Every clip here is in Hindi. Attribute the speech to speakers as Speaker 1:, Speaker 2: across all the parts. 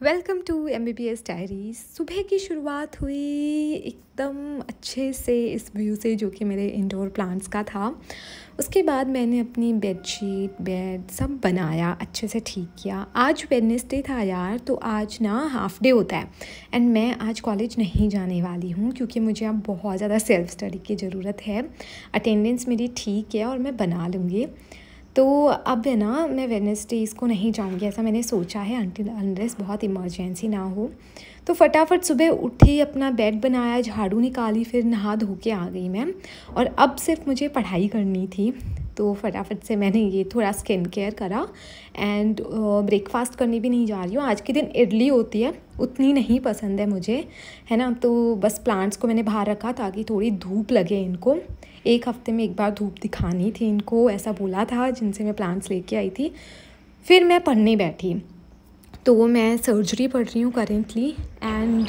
Speaker 1: Welcome to M B B S diary सुबह की शुरुआत हुई एकदम अच्छे से इस व्यू से जो कि मेरे इंडोर प्लांट्स का था। उसके बाद मैंने अपनी बेडशीट बेड सब बनाया, अच्छे से ठीक किया। आज वेडनेसडे था यार तो आज ना हाफ़ डे होता है। एंड मैं आज कॉलेज नहीं जाने वाली हूँ क्योंकि मुझे अब बहुत ज़्यादा सेल्फ़ स्टडी की ज़रूरत है। अटेंडेंस मेरी ठीक है और मैं बना लूँगी। तो अब है ना, मैं वेडनेसडे इसको नहीं जाऊँगी, ऐसा मैंने सोचा है अनटिल अनलेस बहुत इमरजेंसी ना हो। तो फटाफट सुबह उठी, अपना बेड बनाया, झाड़ू निकाली, फिर नहा धो के आ गई मैं। और अब सिर्फ़ मुझे पढ़ाई करनी थी तो फटाफट से मैंने ये थोड़ा स्किन केयर करा। एंड ब्रेकफास्ट करने भी नहीं जा रही हूँ। आज के दिन इडली होती है। उतनी नहीं पसंद है मुझे, है ना? तो बस प्लांट्स को मैंने बाहर रखा ताकि थोड़ी धूप लगे इनको। एक हफ़्ते में एक बार धूप दिखानी थी इनको, ऐसा बोला था जिनसे मैं प्लांट्स लेके आई थी। फिर मैं पढ़ने बैठी। तो मैं सर्जरी पढ़ रही हूँ करेंटली एंड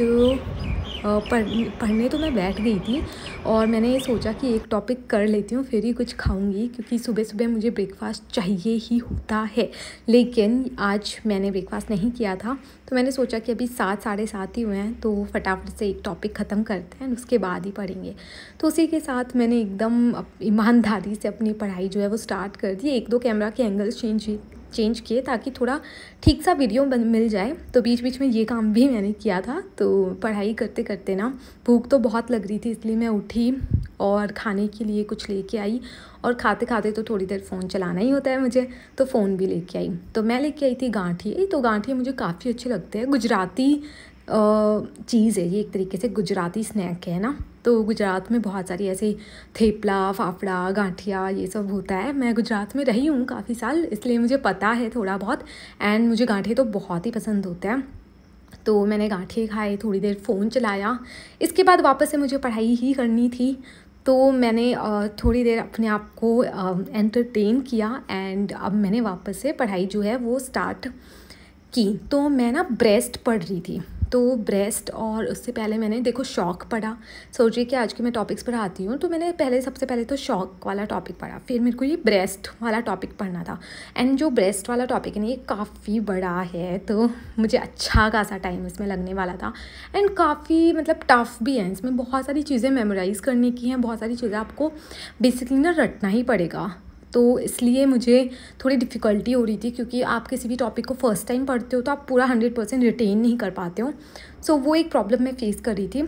Speaker 1: पढ़, पढ़ने तो मैं बैठ गई थी और मैंने ये सोचा कि एक टॉपिक कर लेती हूँ, फिर ही कुछ खाऊँगी क्योंकि सुबह सुबह मुझे ब्रेकफास्ट चाहिए ही होता है। लेकिन आज मैंने ब्रेकफास्ट नहीं किया था तो मैंने सोचा कि अभी सात, साढ़े सात ही हुए हैं तो फटाफट से एक टॉपिक ख़त्म करते हैं उसके बाद ही पढ़ेंगे। तो उसी के साथ मैंने एकदम ईमानदारी से अपनी पढ़ाई जो है वो स्टार्ट कर दी। एक दो कैमरा के एंगल्स चेंज चेंज किए ताकि थोड़ा ठीक सा वीडियो बन, मिल जाए। तो बीच बीच में ये काम भी मैंने किया था। तो पढ़ाई करते करते ना भूख तो बहुत लग रही थी, इसलिए मैं उठी और खाने के लिए कुछ लेके आई। और खाते खाते तो थोड़ी देर फ़ोन चलाना ही होता है मुझे तो फ़ोन भी लेके आई। तो मैं लेके आई थी गांठी। तो गांठी मुझे काफ़ी अच्छे लगते हैं। गुजराती चीज़ है, ये एक तरीके से गुजराती स्नैक है ना? तो गुजरात में बहुत सारी ऐसे थेपला, फाफड़ा, गांठिया, ये सब होता है। मैं गुजरात में रही हूँ काफ़ी साल, इसलिए मुझे पता है थोड़ा बहुत। एंड मुझे गांठे तो बहुत ही पसंद होते हैं। तो मैंने गांठे खाए, थोड़ी देर फ़ोन चलाया। इसके बाद वापस से मुझे पढ़ाई ही करनी थी। तो मैंने थोड़ी देर अपने आप को एंटरटेन किया एंड अब मैंने वापस से पढ़ाई जो है वो स्टार्ट की। तो मैं ना ब्रेस्ट पढ़ रही थी। तो ब्रेस्ट और उससे पहले मैंने, देखो शौक पढ़ा। सोचिए कि आज के मैं टॉपिक्स पढ़ाती हूँ तो मैंने पहले, सबसे पहले तो शौक वाला टॉपिक पढ़ा। फिर मेरे को ये ब्रेस्ट वाला टॉपिक पढ़ना था। एंड जो ब्रेस्ट वाला टॉपिक है ना, ये काफ़ी बड़ा है तो मुझे अच्छा खासा टाइम इसमें लगने वाला था। एंड काफ़ी मतलब टफ़ भी है इसमें। बहुत सारी चीज़ें मेमोराइज़ करने की हैं, बहुत सारी चीज़ें आपको बेसिकली ना रटना ही पड़ेगा। तो इसलिए मुझे थोड़ी डिफ़िकल्टी हो रही थी क्योंकि आप किसी भी टॉपिक को फ़र्स्ट टाइम पढ़ते हो तो आप पूरा हंड्रेड परसेंट रिटेन नहीं कर पाते हो। सो so, वो एक प्रॉब्लम मैं फेस कर रही थी।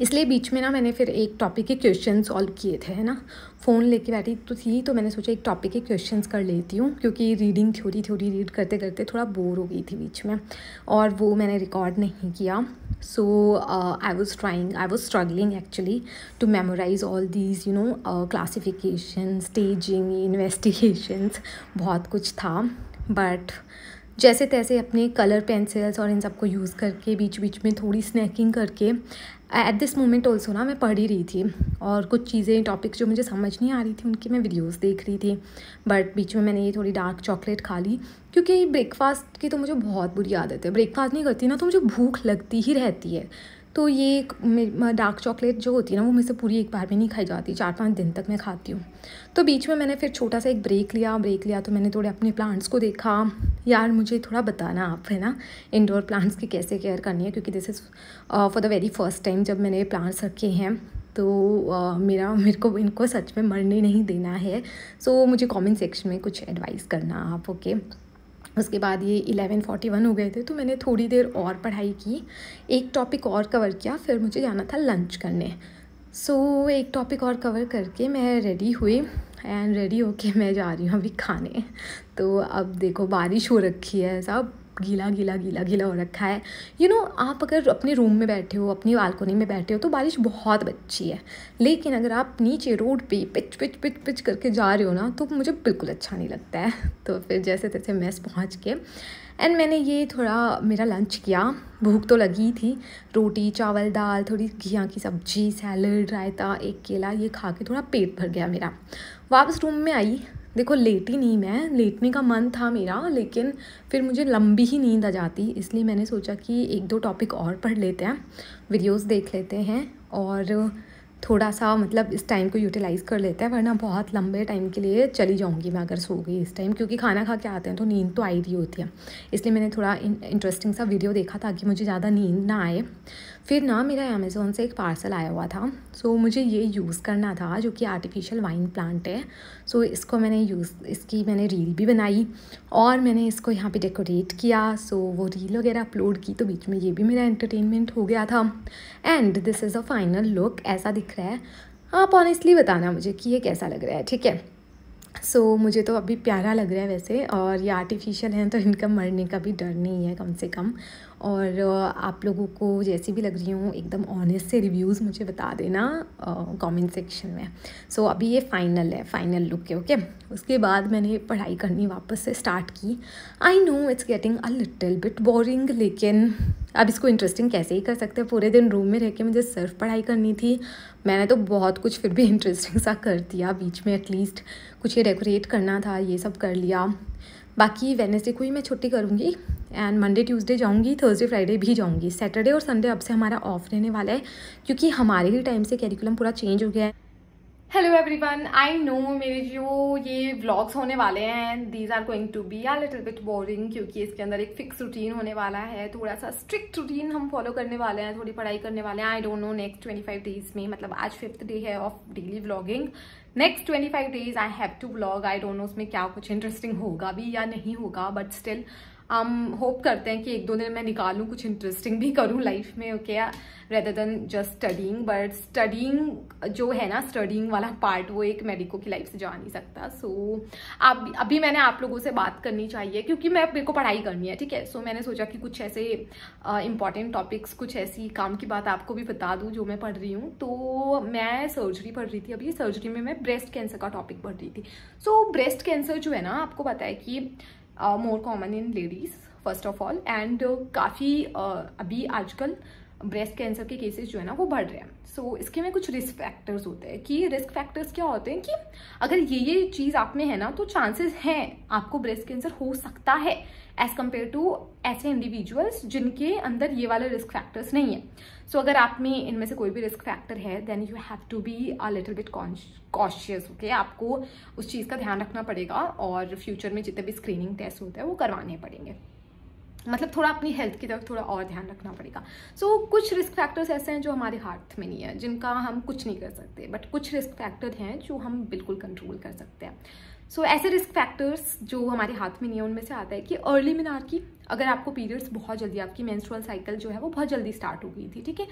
Speaker 1: इसलिए बीच में ना मैंने फिर एक टॉपिक के क्वेश्चन सॉल्व किए थे है ना? फ़ोन लेके बैठी तो थी तो मैंने सोचा एक टॉपिक के क्वेश्चन कर लेती हूँ क्योंकि रीडिंग थ्योरी थ्योरी रीड करते करते थोड़ा बोर हो गई थी बीच में और वो मैंने रिकॉर्ड नहीं किया। so I was trying I was struggling actually to memorize all these you know classification staging investigations बहुत कुछ था बट जैसे तैसे अपने कलर पेंसिल्स और इन सबको यूज़ करके बीच बीच में थोड़ी स्नैकिंग करके एट दिस मोमेंट ऑल्सो ना मैं पढ़ ही रही थी। और कुछ चीज़ें टॉपिक्स जो मुझे समझ नहीं आ रही थी, उनकी मैं वीडियोस देख रही थी। बट बीच में मैंने ये थोड़ी डार्क चॉकलेट खा ली, क्योंकि ब्रेकफास्ट की तो मुझे बहुत बुरी आदत है। ब्रेकफास्ट नहीं करती ना तो मुझे भूख लगती ही रहती है। तो ये डार्क चॉकलेट जो होती है ना वो मुझसे पूरी एक बार में नहीं खाई जाती चार पाँच दिन तक मैं खाती हूँ। तो बीच में मैंने फिर छोटा सा एक ब्रेक लिया ब्रेक लिया तो मैंने थोड़े अपने प्लांट्स को देखा। यार मुझे थोड़ा बताना आप है ना इंडोर प्लांट्स की कैसे केयर करनी है क्योंकि this is for the very first time जब मैंने प्लांट्स रखे हैं तो uh, मेरा मेरे को इनको सच में मरने नहीं देना है। सो so, मुझे कमेंट सेक्शन में कुछ एडवाइस करना आप ओके okay? उसके बाद ये इलेवन फोर्टी वन हो गए थे तो मैंने थोड़ी देर और पढ़ाई की। एक टॉपिक और कवर किया फिर मुझे जाना था लंच करने। सो so, एक टॉपिक और कवर करके मैं रेडी हुई एंड रेडी होके मैं जा रही हूँ अभी खाने। तो अब देखो बारिश हो रखी है सब। गीला गीला गीला गीला हो रखा है। यू you नो know, आप अगर अपने रूम में बैठे हो अपनी बालकोनी में बैठे हो तो बारिश बहुत अच्छी है। लेकिन अगर आप नीचे रोड पे पिच पिच पिच पिच करके जा रहे हो ना तो मुझे बिल्कुल अच्छा नहीं लगता है। तो फिर जैसे तैसे मैस पहुँच के एंड मैंने ये थोड़ा मेरा लंच किया। भूख तो लगी थी। रोटी चावल दाल थोड़ी घिया की सब्ज़ी सैलड रायता एक केला ये खा के थोड़ा पेट भर गया मेरा। वापस रूम में आई। देखो, लेटी नहीं मैं। लेटने का मन था मेरा, लेकिन फिर मुझे लंबी ही नींद आ जाती। इसलिए मैंने सोचा कि एक दो टॉपिक और पढ़ लेते हैं वीडियोस देख लेते हैं और थोड़ा सा मतलब इस टाइम को यूटिलाइज़ कर लेते हैं, वरना बहुत लंबे टाइम के लिए चली जाऊँगी मैं अगर सो गई इस टाइम क्योंकि खाना खा के आते हैं तो नींद तो आई रही होती है। इसलिए मैंने थोड़ा इंटरेस्टिंग सा वीडियो देखा ताकि मुझे ज़्यादा नींद ना आए। फिर ना मेरा अमेज़ोन से एक पार्सल आया हुआ था। सो so, मुझे ये यूज़ करना था जो कि आर्टिफिशियल वाइन प्लांट है। सो so, इसको मैंने यूज़ इसकी मैंने रील भी बनाई और मैंने इसको यहाँ पे डेकोरेट किया। सो so, वो रील वगैरह अपलोड की तो बीच में ये भी मेरा एंटरटेनमेंट हो गया था। And this is a final look ऐसा दिख रहा है। आप ऑनेस्टली बताना मुझे कि ये कैसा लग रहा है ठीक है? सो so, मुझे तो अभी प्यारा लग रहा है वैसे और ये आर्टिफिशियल हैं तो इनका मरने का भी डर नहीं है कम से कम। और आप लोगों को जैसी भी लग रही हूँ एकदम ऑनेस्ट से रिव्यूज़ मुझे बता देना कमेंट सेक्शन में। सो so, अभी ये फाइनल है फाइनल लुक है ओके उसके बाद मैंने पढ़ाई करनी वापस से स्टार्ट की। I know it's getting a little bit boring लेकिन अब इसको इंटरेस्टिंग कैसे ही कर सकते हैं? पूरे दिन रूम में रह के मुझे सिर्फ़ पढ़ाई करनी थी। मैंने तो बहुत कुछ फिर भी इंटरेस्टिंग सा कर दिया बीच में एटलीस्ट कुछ ये डेकोरेट करना था ये सब कर लिया। बाकी वेनेसडे को ही मैं छुट्टी करूँगी। एंड मंडे ट्यूसडे जाऊँगी थर्सडे फ्राइडे भी जाऊँगी। सैटरडे और संडे अब से हमारा ऑफ़ रहने वाला है, क्योंकि हमारे ही टाइम से कैरिकुलम पूरा चेंज हो गया है। हेलो एवरीवन आई नो मेरे जो ये व्लॉग्स होने वाले हैं these are going to be are little bit boring क्योंकि इसके अंदर एक फिक्स रूटीन होने वाला है थोड़ा सा स्ट्रिक्ट रूटीन हम फॉलो करने वाले हैं, थोड़ी पढ़ाई करने वाले हैं। I don't know next twenty five days में मतलब आज फिफ्थ डे है of daily vlogging next twenty five days I have to vlog I don't know उसमें क्या कुछ इंटरेस्टिंग होगा भी या नहीं होगा बट स्टिल हम होप करते हैं कि एक दो दिन मैं निकालूँ कुछ इंटरेस्टिंग भी करूँ लाइफ में okay rather than just studying but studying जो है ना स्टडिंग वाला पार्ट वो एक मेडिको की लाइफ से जा नहीं सकता. सो so, अब अभी मैंने आप लोगों से बात करनी चाहिए क्योंकि मैं मेरे को पढ़ाई करनी है ठीक है? सो so, मैंने सोचा कि कुछ ऐसे इंपॉर्टेंट uh, टॉपिक्स कुछ ऐसी काम की बात आपको भी बता दूँ जो मैं पढ़ रही हूँ. तो मैं सर्जरी पढ़ रही थी अभी. सर्जरी में मैं ब्रेस्ट कैंसर का टॉपिक पढ़ रही थी. सो ब्रेस्ट कैंसर जो है ना आपको पता है कि more common in ladies first of all and काफ़ी अभी आजकल ब्रेस्ट कैंसर के केसेस जो है ना वो बढ़ रहे हैं। सो so, इसके में कुछ रिस्क फैक्टर्स होते हैं कि रिस्क फैक्टर्स क्या होते हैं कि अगर ये ये चीज़ आप में है ना तो चांसेस हैं आपको ब्रेस्ट कैंसर हो सकता है। एज कंपेयर टू ऐसे इंडिविजुअल्स जिनके अंदर ये वाले रिस्क फैक्टर्स नहीं है। सो so, अगर आप में इनमें से कोई भी रिस्क फैक्टर है then you have to be a little bit cautious okay आपको उस चीज़ का ध्यान रखना पड़ेगा और फ्यूचर में जितने भी स्क्रीनिंग टेस्ट होते हैं वो करवाने पड़ेंगे। मतलब थोड़ा अपनी हेल्थ की तरफ़ थोड़ा और ध्यान रखना पड़ेगा। सो so, कुछ रिस्क फैक्टर्स ऐसे हैं जो हमारे हाथ में नहीं है जिनका हम कुछ नहीं कर सकते बट कुछ रिस्क फैक्टर हैं जो हम बिल्कुल कंट्रोल कर सकते हैं। सो so, ऐसे रिस्क फैक्टर्स जो हमारे हाथ में नहीं है उनमें से आता है कि अर्ली मिनार की अगर आपको पीरियड्स बहुत जल्दी आपकी मेंस्ट्रुअल साइकिल जो है वो बहुत जल्दी स्टार्ट हो गई थी ठीक है?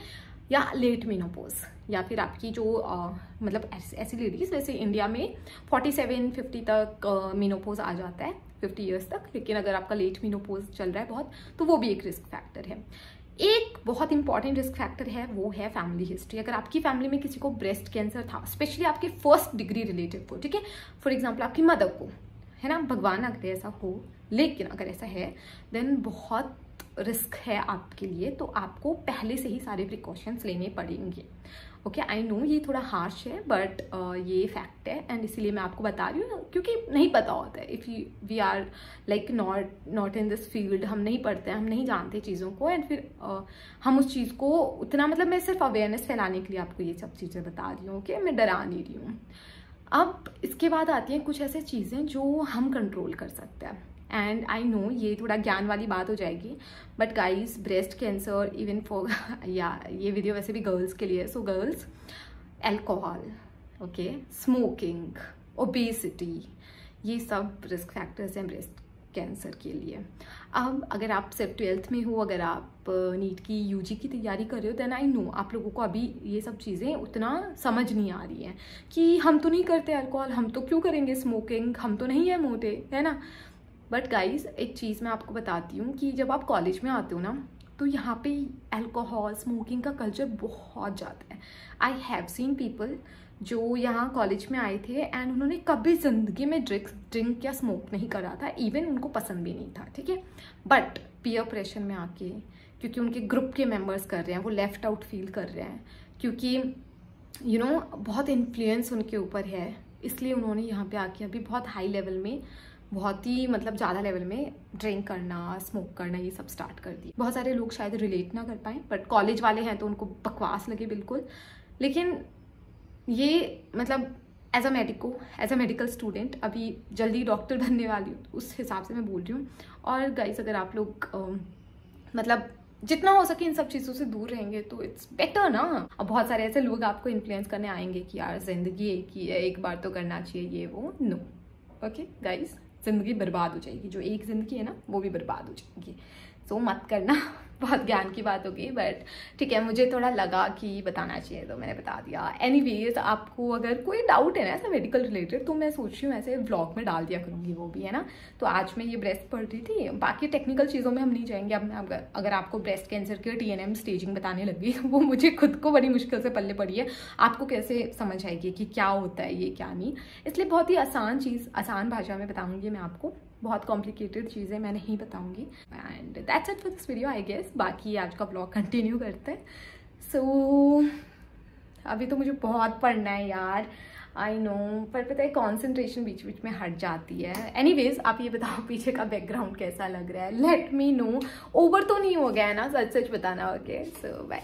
Speaker 1: या लेट मीनोपोज या फिर आपकी जो आ, मतलब ऐसी लेडीज़ वैसे इंडिया में 47 50 तक मीनोपोज आ जाता है 50 इयर्स तक लेकिन अगर आपका लेट मीनोपोज चल रहा है बहुत तो वो भी एक रिस्क फैक्टर है। एक बहुत इंपॉर्टेंट रिस्क फैक्टर है, वो है फैमिली हिस्ट्री अगर आपकी फैमिली में किसी को ब्रेस्ट कैंसर था स्पेशली आपके फ़र्स्ट डिग्री रिलेटिव को, ठीक है? फॉर एग्ज़ाम्पल आपकी मदर को, है ना? भगवान अगर ऐसा हो, लेकिन अगर ऐसा है देन बहुत रिस्क है आपके लिए तो आपको पहले से ही सारे प्रिकॉशंस लेने पड़ेंगे। ओके आई नो ये थोड़ा हार्श है बट uh, ये फैक्ट है एंड इसीलिए मैं आपको बता रही हूँ क्योंकि नहीं पता होता है। If you we are like not not in this field हम नहीं पढ़ते हैं हम नहीं जानते चीज़ों को एंड फिर uh, हम उस चीज़ को उतना मतलब मैं सिर्फ़ अवेयरनेस फैलाने के लिए आपको ये सब चीज़ें बता रही हूँ ओके okay? मैं डरा नहीं रही हूँ। अब इसके बाद आती हैं कुछ ऐसे चीज़ें जो हम कंट्रोल कर सकते हैं। एंड आई नो ये थोड़ा ज्ञान वाली बात हो जाएगी but guys breast cancer even for या, ये वीडियो वैसे भी गर्ल्स के लिए so girls alcohol okay smoking obesity ये सब रिस्क फैक्टर्स हैं ब्रेस्ट कैंसर के लिए. अब अगर आप सिर्फ़ ट्वेल्थ में हो, अगर आप नीट की यूजी की तैयारी कर रहे हो देन आई नो आप लोगों को अभी ये सब चीज़ें उतना समझ नहीं आ रही हैं कि हम तो नहीं करते अल्कोहल हम तो क्यों करेंगे स्मोकिंग हम तो नहीं है मोटे, है ना? बट गाइज़ एक चीज़ मैं आपको बताती हूँ कि जब आप कॉलेज में आते हो ना तो यहाँ पे अल्कोहल स्मोकिंग का कल्चर बहुत ज़्यादा है। आई हैव सीन पीपल जो यहाँ कॉलेज में आए थे एंड उन्होंने कभी ज़िंदगी में ड्रिंक ड्रिंक या स्मोक नहीं करा था इवन उनको पसंद भी नहीं था ठीक है? बट पीयर प्रेशर में आके क्योंकि उनके ग्रुप के मेंबर्स कर रहे हैं वो लेफ़्ट आउट फील कर रहे हैं क्योंकि यू you नो know, बहुत इन्फ्लुएंस उनके ऊपर है इसलिए उन्होंने यहाँ पे आके अभी बहुत हाई लेवल में बहुत ही मतलब ज़्यादा लेवल में ड्रिंक करना स्मोक करना, ये सब स्टार्ट कर दिया बहुत सारे लोग शायद रिलेट ना कर पाए बट कॉलेज वाले हैं तो उनको बकवास लगे बिल्कुल। लेकिन ये मतलब as a medico as a medical student अभी जल्दी डॉक्टर बनने वाली हूँ, उस हिसाब से मैं बोल रही हूँ। और गाइस अगर आप लोग मतलब जितना हो सके इन सब चीज़ों से दूर रहेंगे तो इट्स बेटर ना। अब बहुत सारे ऐसे लोग आपको इन्फ्लुएंस करने आएँगे कि यार, ज़िंदगी एक ही है, एक बार तो करना चाहिए, ये, वो नो ओके गाइस ज़िंदगी बर्बाद हो जाएगी। जो एक ज़िंदगी है ना वो भी बर्बाद हो जाएगी। सो मत करना। बहुत ज्ञान की बात होगी बट ठीक है मुझे थोड़ा लगा कि बताना चाहिए तो मैंने बता दिया। एनी वेज आपको अगर कोई डाउट है ना ऐसा मेडिकल रिलेटेड तो मैं सोच रही हूँ ऐसे ब्लॉग में डाल दिया करूँगी वो भी है ना? तो आज मैं ये ब्रेस्ट पढ़ रही थी। बाकी टेक्निकल चीज़ों में हम नहीं जाएँगे। अब मैं अगर, आपको ब्रेस्ट कैंसर की टी स्टेजिंग बताने लगी वो मुझे खुद को बड़ी मुश्किल से पल्ले पड़ी है। आपको कैसे समझ आएगी कि क्या होता है ये क्या नहीं? इसलिए बहुत ही आसान चीज़ आसान भाषा में बताऊँगी मैं आपको। बहुत कॉम्प्लिकेटेड चीज़ें मैं नहीं बताऊँगी। And that's it for this video I guess बाकी आज का ब्लॉग कंटिन्यू करते हैं। सो so, अभी तो मुझे बहुत पढ़ना है यार। आई नो पर पता है कॉन्सेंट्रेशन बीच बीच में हट जाती है। एनीवेज आप ये बताओ पीछे का बैकग्राउंड कैसा लग रहा है? लेट मी नो ओवर तो नहीं हो गया है ना सच सच बताना ओके सो बाय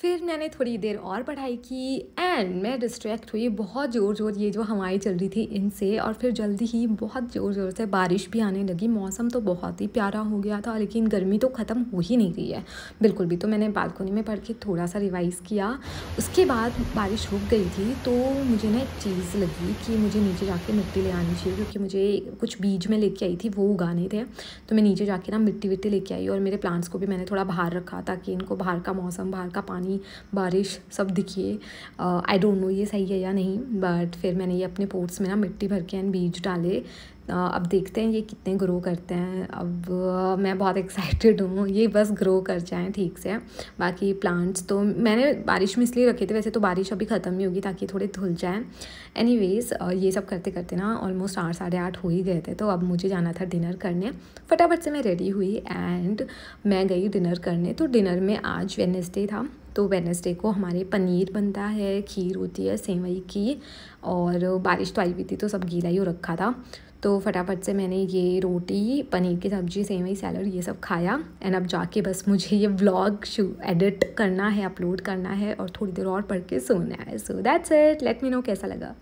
Speaker 1: फिर मैंने थोड़ी देर और पढ़ाई की एंड मैं डिस्ट्रैक्ट हुई बहुत ज़ोर ज़ोर ये जो हवाएँ चल रही थी इनसे और फिर जल्दी ही बहुत ज़ोर ज़ोर से बारिश भी आने लगी। मौसम तो बहुत ही प्यारा हो गया था लेकिन गर्मी तो ख़त्म हो ही नहीं रही है। बिल्कुल भी तो मैंने बालकोनी में पढ़ के थोड़ा सा रिवाइज़ किया। उसके बाद बारिश रुक गई थी तो मुझे ना एक चीज़ लगी कि मुझे नीचे जाके मिट्टी ले आनी चाहिए क्योंकि मुझे कुछ बीज में लेके आई थी, वो उगाने थे। तो मैं नीचे जाके ना मिट्टी विट्टी लेके आई और मेरे प्लांट्स को भी मैंने थोड़ा बाहर रखा ताकि इनको बाहर का मौसम, बाहर का पानी पानी बारिश सब दिखिए। आई डोंट नो ये सही है या नहीं बट फिर मैंने ये अपने पोर्ट्स में ना मिट्टी भर के एंड बीज डाले। अब देखते हैं ये कितने ग्रो करते हैं। अब मैं बहुत एक्साइटेड हूँ, ये बस ग्रो कर जाएँ ठीक से। बाकी प्लांट्स तो मैंने बारिश में इसलिए रखे थे, वैसे तो बारिश अभी ख़त्म ही होगी ताकि थोड़े धुल जाएँ। एनी ये सब करते करते ना ऑलमोस्ट आठ, साढ़े आठ हो ही गए थे तो अब मुझे जाना था डिनर करने। फटाफट से मैं रेडी हुई एंड मैं गई डिनर करने। तो डिनर में आज वेनसडे था। तो वेनसडे को हमारे पनीर बनता है, खीर होती है, सेवई की और बारिश तो आई हुई थी तो सब गीला ही हो रखा था। तो फटाफट से मैंने ये रोटी, पनीर की सब्ज़ी, सेवई, सैलड ये सब खाया एंड अब जाके बस मुझे ये व्लॉग एडिट करना है अपलोड करना है और थोड़ी देर और पढ़ के सोना है। So that's it let me know कैसा लगा।